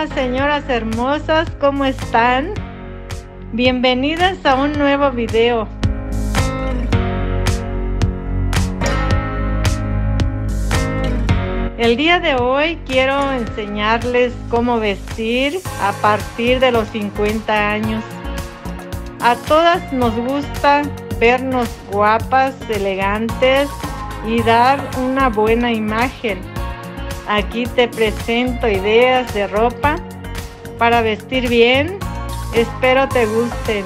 Hola señoras hermosas, ¿cómo están? Bienvenidas a un nuevo video. El día de hoy quiero enseñarles cómo vestir a partir de los 50 años. A todas nos gusta vernos guapas, elegantes y dar una buena imagen. Aquí te presento ideas de ropa para vestir bien. Espero te gusten.